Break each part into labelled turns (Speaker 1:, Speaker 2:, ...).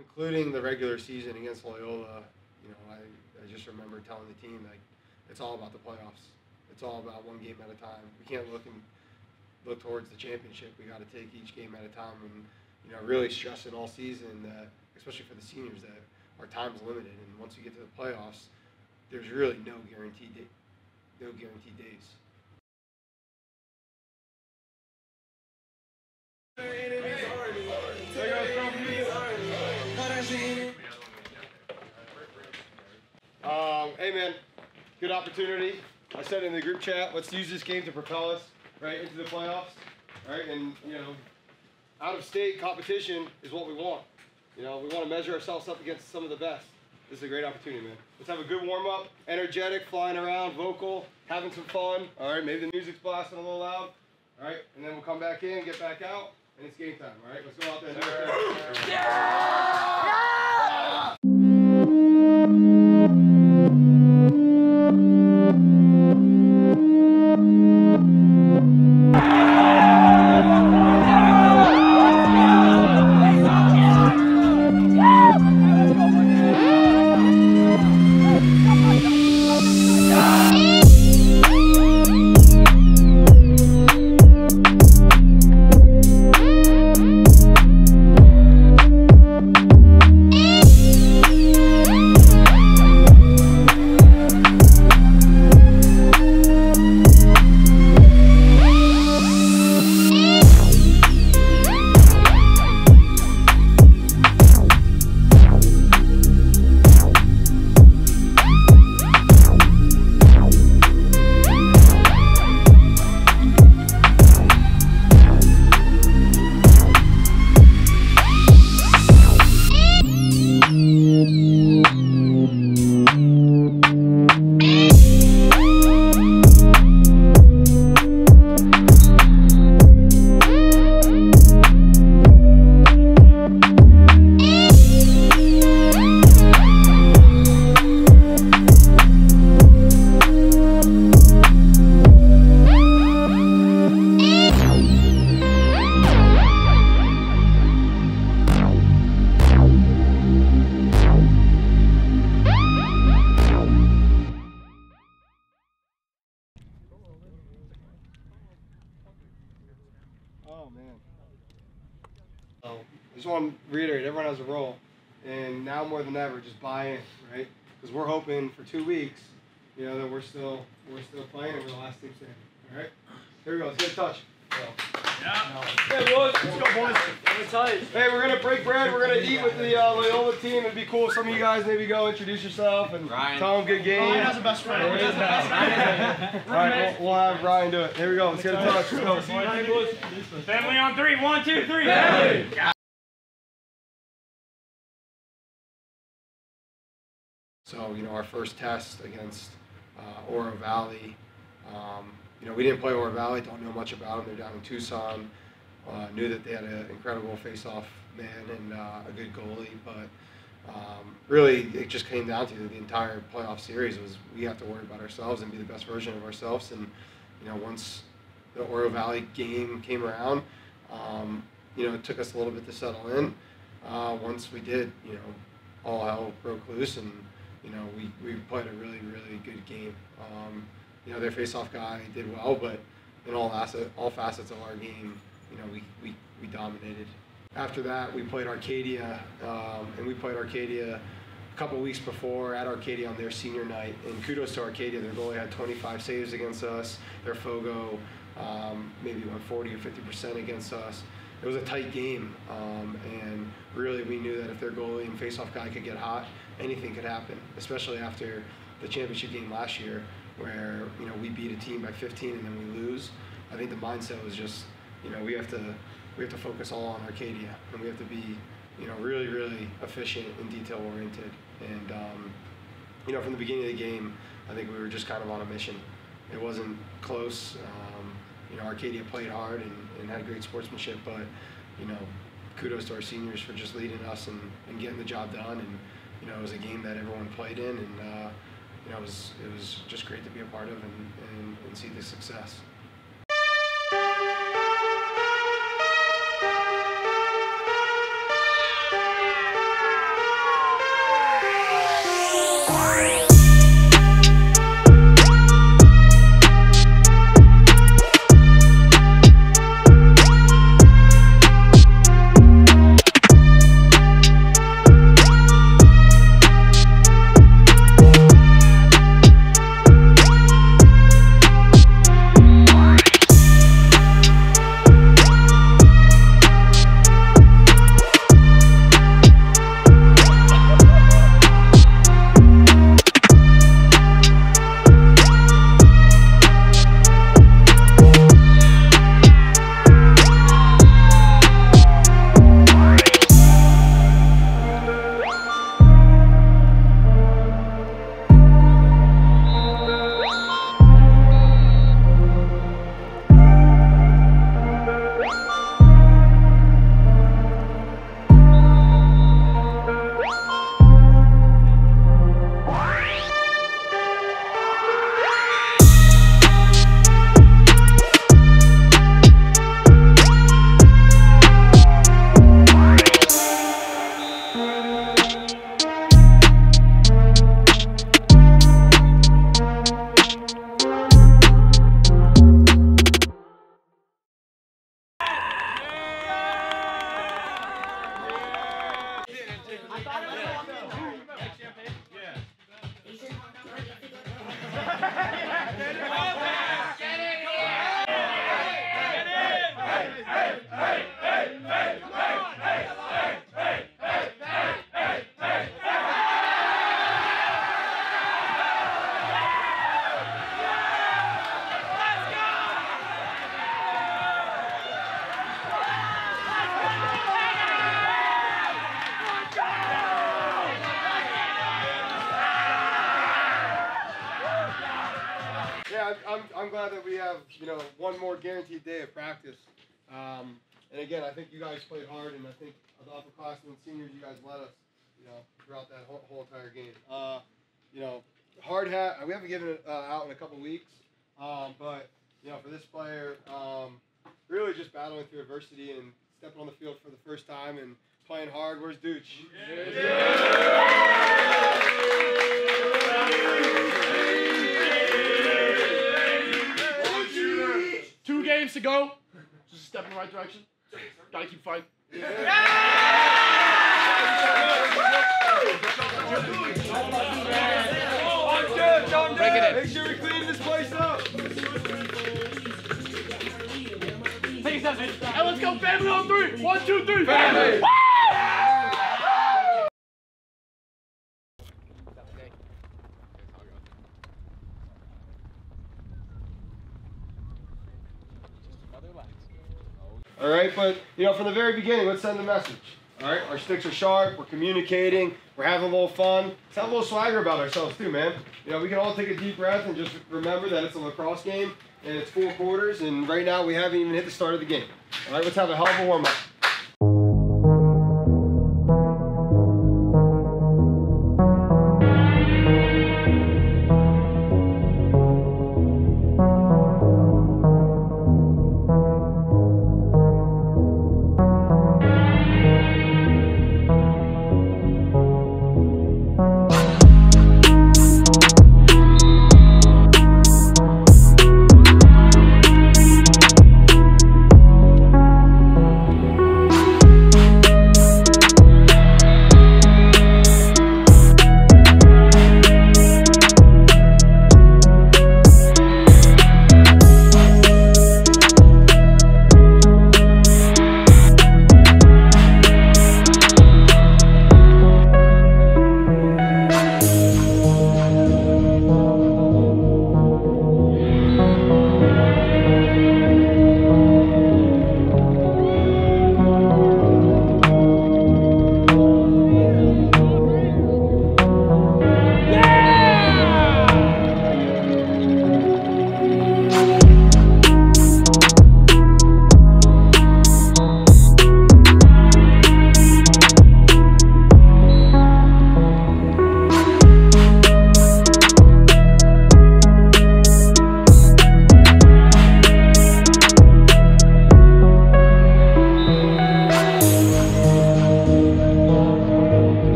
Speaker 1: concluding the regular season against Loyola, you know, I, I just remember telling the team like it's all about the playoffs. It's all about one game at a time. We can't look and look towards the championship. We got to take each game at a time, and you know, really stressing all season that, especially for the seniors, that our time's limited, and once we get to the playoffs, there's really no guaranteed no guaranteed days. Um, hey man, good opportunity. I said in the group chat, let's use this game to propel us right into the playoffs. Right, and you know, out of state competition is what we want. You know, we want to measure ourselves up against some of the best. This is a great opportunity, man. Let's have a good warm up, energetic, flying around, vocal, having some fun. All right, maybe the music's blasting a little loud. All right, and then we'll come back in, get back out, and it's game time. All right, let's go out there. And do Oh man. So I just want to reiterate, everyone has a role, and now more than ever, just buy in, right? Because we're hoping for two weeks, you know, that we're still we're still playing and we're the last team standing. All right. Here we go. Let's get a touch.
Speaker 2: Hey, boys. Let's go, boys. Let me tell you.
Speaker 1: Hey, we're gonna break bread. We're gonna eat with the uh, Loyola team. It'd be cool if some of you guys maybe go introduce yourself and
Speaker 3: Ryan.
Speaker 1: tell them good game.
Speaker 2: Ryan has a best friend.
Speaker 1: Ryan has the All right, we'll, we'll have Ryan do it. Here we go. Let's get a touch. Let's go.
Speaker 2: Family on three. One, two, three. Family.
Speaker 1: So, you know, our first test against uh, Oro Valley, um, you know, we didn't play Oro Valley, don't know much about them. They're down in Tucson. Uh, knew that they had an incredible face-off man and uh, a good goalie, but um, really it just came down to the entire playoff series was we have to worry about ourselves and be the best version of ourselves. And you know, once the Oro Valley game came around, um, you know, it took us a little bit to settle in. Uh, once we did, you know, all hell broke loose, and you know, we, we played a really really good game. Um, you know, their face-off guy did well, but in all asset, all facets of our game, you know, we, we, we dominated. After that, we played Arcadia, um, and we played Arcadia a couple weeks before at Arcadia on their senior night. And kudos to Arcadia, their goalie had 25 saves against us. Their Fogo um, maybe went 40 or 50 percent against us. It was a tight game, um, and really we knew that if their goalie and faceoff guy could get hot, anything could happen. Especially after the championship game last year, where you know we beat a team by 15 and then we lose. I think the mindset was just, you know, we have to we have to focus all on Arcadia, and we have to be, you know, really really efficient and detail oriented. And um, you know, from the beginning of the game, I think we were just kind of on a mission. It wasn't close. Um, you know, Arcadia played hard and, and had great sportsmanship, but you know, kudos to our seniors for just leading us and, and getting the job done. And you know, it was a game that everyone played in, and uh, know, it was it was just great to be a part of and, and, and see the success. Guys played hard, and I think the upperclassmen, seniors, you guys led us, you know, throughout that whole, whole entire game. Uh, you know, hard hat. We haven't given it uh, out in a couple weeks, um, but you know, for this player, um, really just battling through adversity and stepping on the field for the first time and playing hard. Where's Dooch?
Speaker 2: Two games to go. Just a step in the right direction. Gotta keep fighting.
Speaker 1: Break it in. Make sure we clean this place up.
Speaker 2: Take a man. Hey, let's go family on three. One, two, three.
Speaker 1: Family. All right, but you know, from the very beginning, let's send the message. All right, our sticks are sharp. We're communicating. We're having a little fun. Let's have a little swagger about ourselves too, man. You know, we can all take a deep breath and just remember that it's a lacrosse game and it's four quarters, and right now we haven't even hit the start of the game. All right, let's have a hell of a warm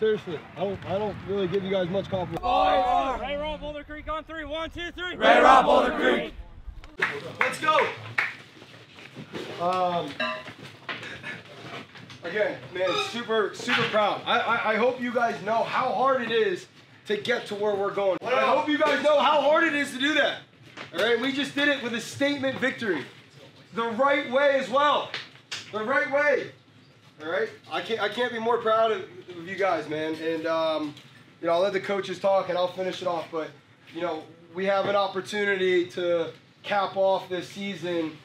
Speaker 1: Seriously, I don't, I don't really give you guys much compliment.
Speaker 4: Ray Rob Boulder Creek on three. One, two, three.
Speaker 2: Ray Rob Boulder Creek.
Speaker 1: Let's go. Um, again, man, super, super proud. I, I, I hope you guys know how hard it is to get to where we're going. I hope you guys know how hard it is to do that. All right, we just did it with a statement victory, the right way as well, the right way. All right, I can't, I can't be more proud of, of you guys, man. And um, you know, I'll let the coaches talk and I'll finish it off. But you know, we have an opportunity to cap off this season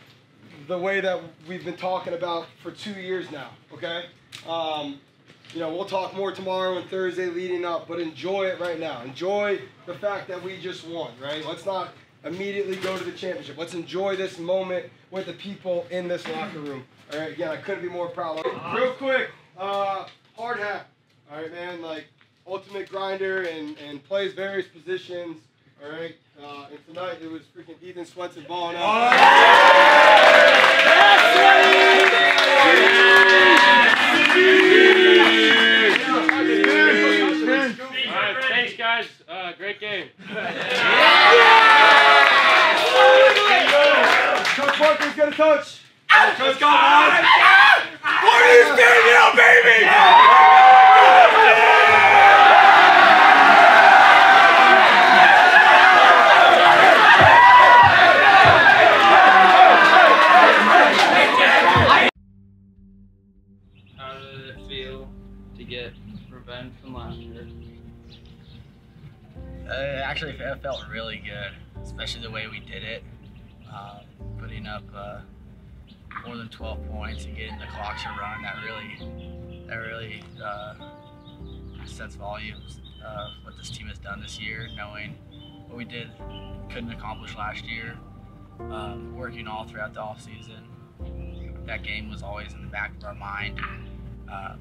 Speaker 1: the way that we've been talking about for two years now. Okay. Um, you know, we'll talk more tomorrow and Thursday leading up, but enjoy it right now. Enjoy the fact that we just won, right? Let's not immediately go to the championship. Let's enjoy this moment with the people in this locker room. All right, again, I couldn't be more proud. Real quick, uh, hard hat. All right, man, like ultimate grinder and, and plays various positions. All right, uh, and tonight it was freaking Ethan Swenson balling out.
Speaker 4: All right, thanks, guys. Uh, great game.
Speaker 1: coach. Ah!
Speaker 2: Coach, go on. Ah! What are you ah! standing out, baby?
Speaker 3: How did it feel to get revenge from last year?
Speaker 5: Uh, actually, it felt really good, especially the way we did it. Uh, putting up uh, more than 12 points and getting the clock to run, that really, that really uh, sets volumes of what this team has done this year, knowing what we did, couldn't accomplish last year, um, working all throughout the off season. That game was always in the back of our mind. Uh,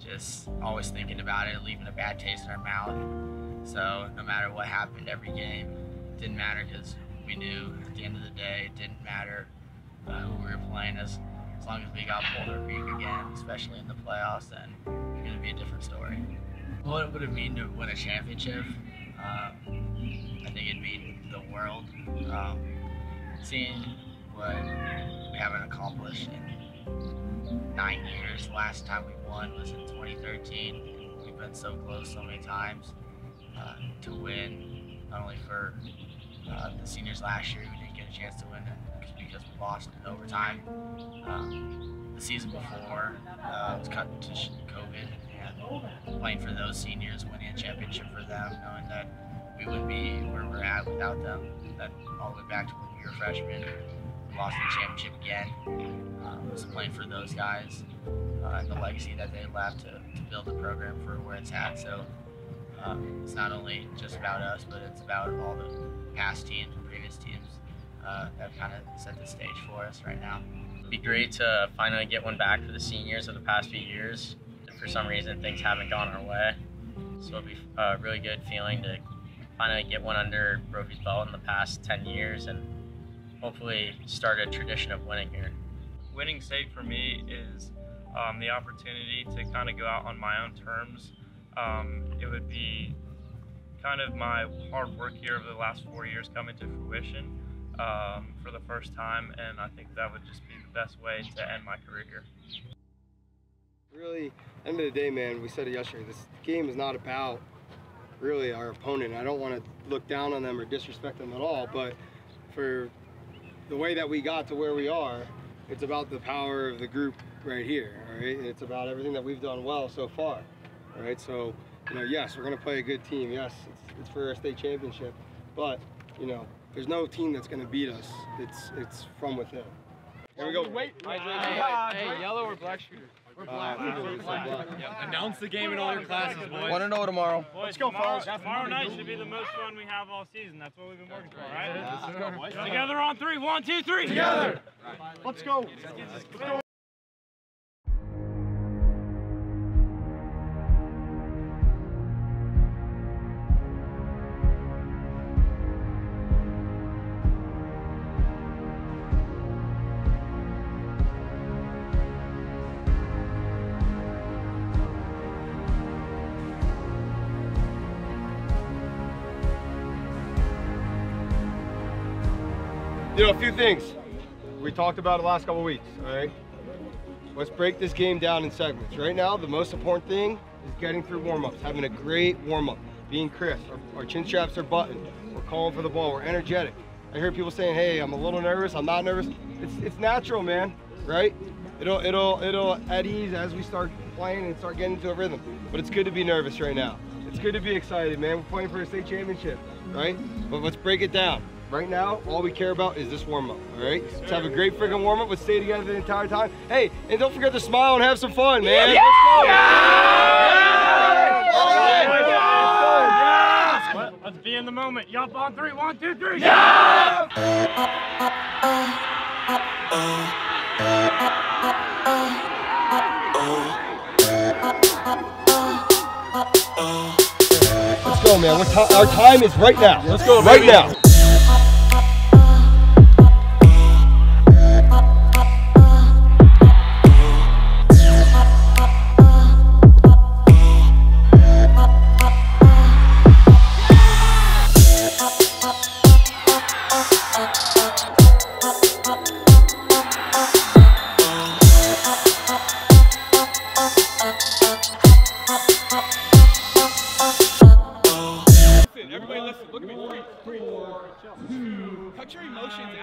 Speaker 5: just always thinking about it, leaving a bad taste in our mouth. So no matter what happened every game, didn't matter because we knew at the end of the day it didn't matter uh, who we were playing as as long as we got Boulder Creek again, especially in the playoffs, then it's going to be a different story. What would it mean to win a championship? Um, I think it'd mean the world. Um, seeing what we haven't accomplished in nine years. Last time we won was in 2013. We've been so close so many times uh, to win, not only for uh, the seniors last year we didn't get a chance to win it because we lost in overtime. Um, the season before uh, was cut to COVID and playing for those seniors, winning a championship for them, knowing that we wouldn't be where we're at without them. That all the way back to when we were freshmen, lost the championship again. Um, was playing for those guys uh, and the legacy that they left to, to build the program for where it's at. So um, it's not only just about us, but it's about all the past teams and previous teams uh, that kind of set the stage for us right now.
Speaker 6: It'd be great to finally get one back for the seniors of the past few years. For some reason, things haven't gone our way. So it'd be a really good feeling to finally get one under Brophy's belt in the past 10 years and hopefully start a tradition of winning here.
Speaker 7: winning state for me is um, the opportunity to kind of go out on my own terms. Um, it would be kind of my hard work here over the last four years coming to fruition um, for the first time, and I think that would just be the best way to end my career here.
Speaker 1: Really, end of the day, man, we said it yesterday. This game is not about really our opponent. I don't want to look down on them or disrespect them at all, but for the way that we got to where we are, it's about the power of the group right here. All right, it's about everything that we've done well so far. All right, so you know, yes, we're gonna play a good team. Yes, it's, it's for a state championship, but you know, there's no team that's gonna beat us. It's it's from within. Here we go. Wait.
Speaker 2: Ah, hey, yellow or black shooter?
Speaker 1: We're black.
Speaker 2: Ah, announce the game in all your classes, boys.
Speaker 8: Want to know tomorrow?
Speaker 4: Let's go, tomorrow, tomorrow night should be the most fun we have all season. That's what we've been working for, right? Together on three. One, two, three.
Speaker 2: Together.
Speaker 1: Let's go. You know, a few things. We talked about the last couple weeks, all right? Let's break this game down in segments. Right now, the most important thing is getting through warm-ups, having a great warm-up, being crisp. Our, our chin straps are buttoned. We're calling for the ball. We're energetic. I hear people saying, "Hey, I'm a little nervous. I'm not nervous." It's it's natural, man. Right? It'll it'll it'll at ease as we start playing and start getting into a rhythm. But it's good to be nervous right now. It's good to be excited, man. We're playing for a state championship, right? But let's break it down. Right now, all we care about is this warm up, all right? Let's have a great freaking warm up. Let's stay together the entire time. Hey, and don't forget to smile and have some fun, man. Let's go.
Speaker 4: Let- Let's be in the moment. Yup on three. One, two, three. Yeah!
Speaker 1: Let's go, man. Our time is right now. Let's go, right now.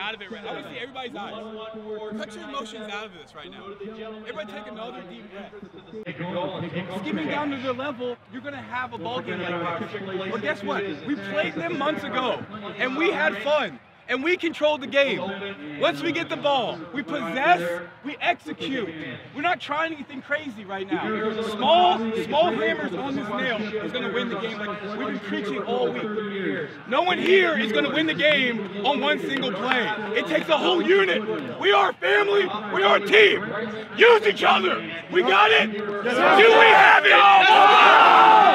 Speaker 2: Out of it right now. I want to see everybody's eyes. Cut your emotions out of this right now. Everybody take another deep breath. Skimming down to their level, you're going to have a ball game like this. But guess what? We played them months ago, and we had fun and we control the game. Once we get the ball, we possess, we execute. We're not trying anything crazy right now. Small, small hammers on this nail is going to win the game. Like we've been preaching all week. No one here is going to win the game on one single play. It takes a whole unit. We are a family. We are a team. Use each other. We got it. Do we have it?
Speaker 3: Where's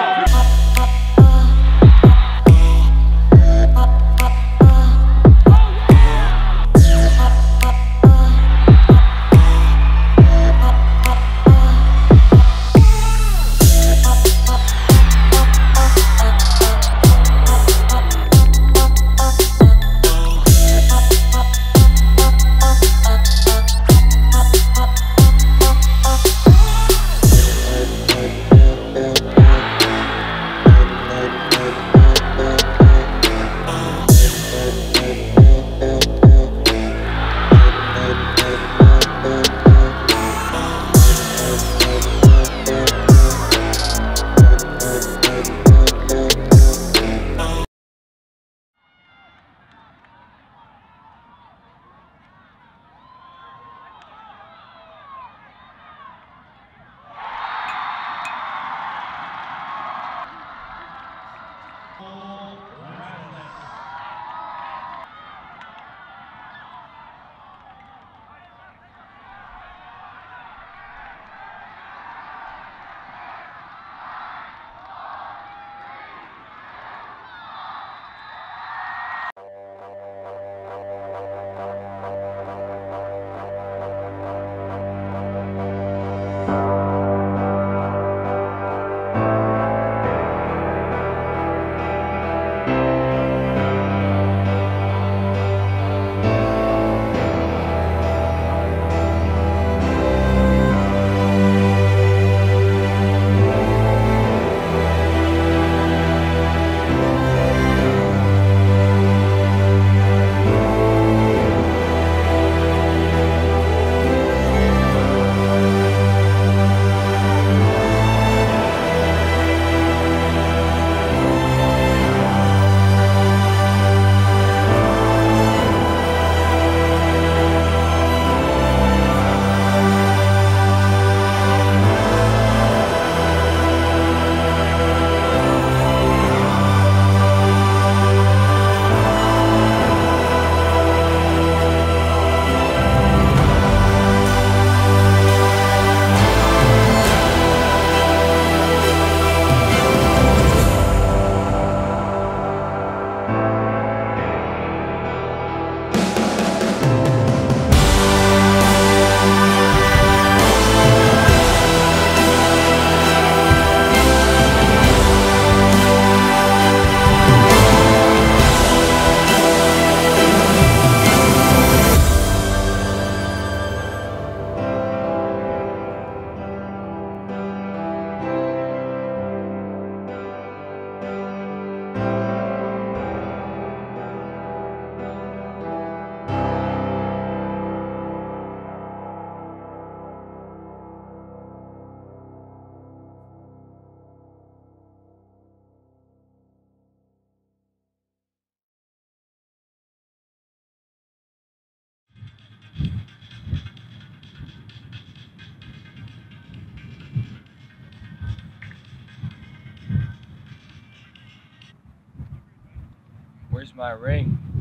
Speaker 3: my ring?